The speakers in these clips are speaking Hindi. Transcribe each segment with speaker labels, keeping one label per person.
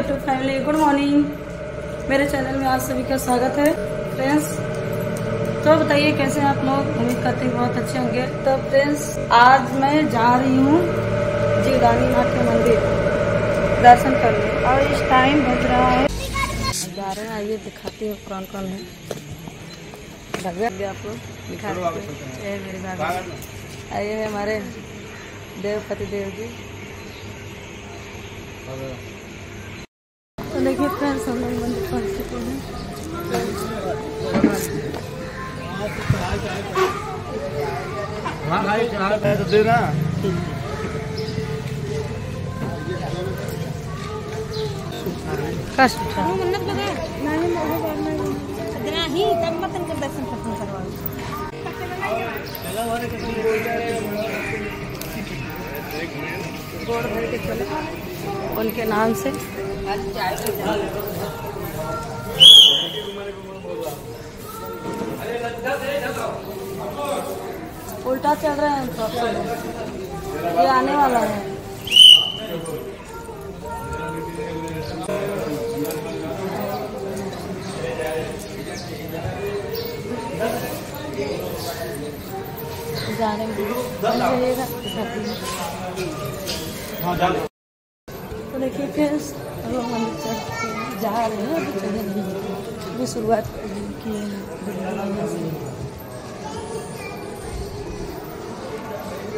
Speaker 1: यूट्यूब फैमिली गुड मॉर्निंग मेरे चैनल में आप सभी का स्वागत है। फ्रेंड्स तो बताइए कैसे आप लोग? उम्मीद करते हैं बहुत अच्छे होंगे। तो फ्रेंड्स आज मैं जा रही हूँ जीवदानी नाथ के मंदिर दर्शन करने। और इस टाइम बज रहा है। जा रहे हैं, आइए दिखाती हूँ कौन कौन है। भी आपको दिखा मेरी आइए हमारे देव जी। तो देखिए फ्रेंड्स हम लोग मंदिर पहुँच चुके हैं
Speaker 2: हाँ भाई कहाँ देना
Speaker 1: कष्ट था। गोड़ भर के चले उनके नाम से उल्टा चल रहे हैं सब। ये आने वाला है। जाने में देखिए फ्रेंड्स हम चल जा रहे हैं अभी चले नहीं। अभी शुरुआत की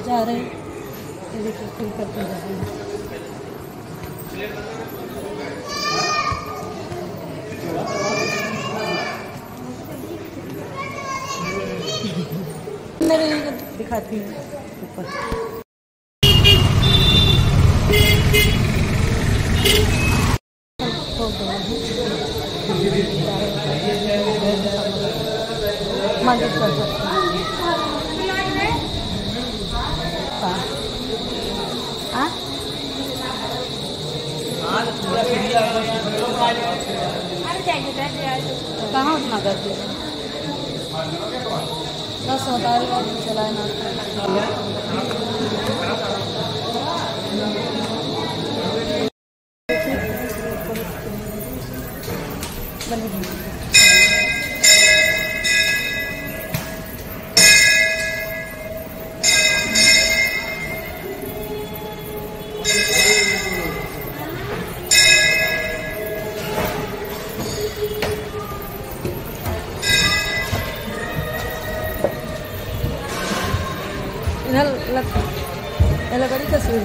Speaker 1: जा रहे हैं। देखिए, खुल करके जा रहे हैं दिखाती हूँ। ऊपर। हो चल सकते हैं? कहाँ उतना करते दस होता है चलाए लकड़ी का सूज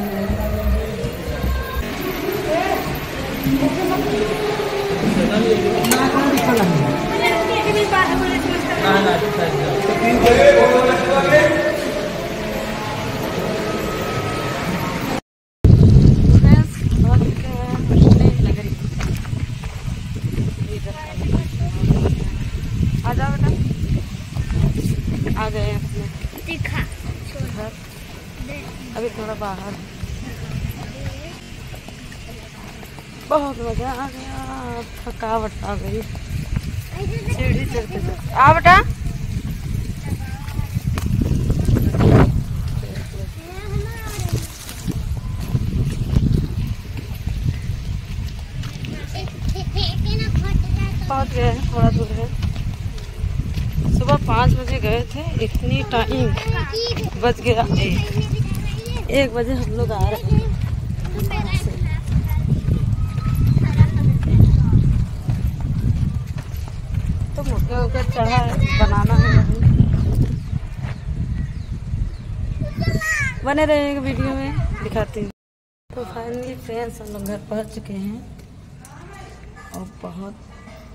Speaker 1: आ जाओ बेटा आ गए अपने। घर अभी थोड़ा बाहर। बहुत मज़ा आ गया। थकावट आ गई। सीढ़ी चढ़ते आ बेटा। पहुँच गए थोड़ा दूर है। सुबह पाँच बजे गए थे, इतनी टाइम बज गया। एक बजे हम लोग आ रहे हैं। तो उर्गा चढ़ा बनाना है। बने रहेंगे वीडियो में, दिखाती हूँ। तो फाइनली फ्रेंड्स हम लोग घर पहुँच चुके हैं। और बहुत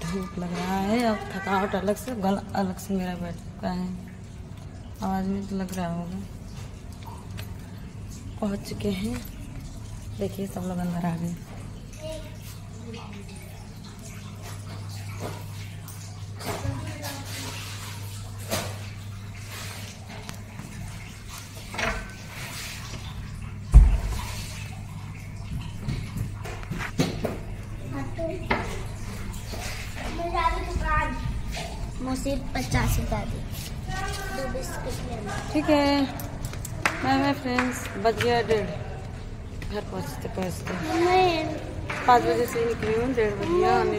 Speaker 1: धूप लग रहा है, और थकावट अलग से, गला अलग से मेरा बैठ चुका है। आवाज़ में तो लग रहा होगा। पहुँच चुके हैं। देखिए सब लोग अंदर आ गए।
Speaker 3: मुझे पचास दो बिस्किट
Speaker 1: ठीक है। बाय मैं फ्रेंड्स बज गया डेढ़। घर पहुँचते पहुँचते पाँच बजे से ही निकली हूँ डेढ़ बजे आने में।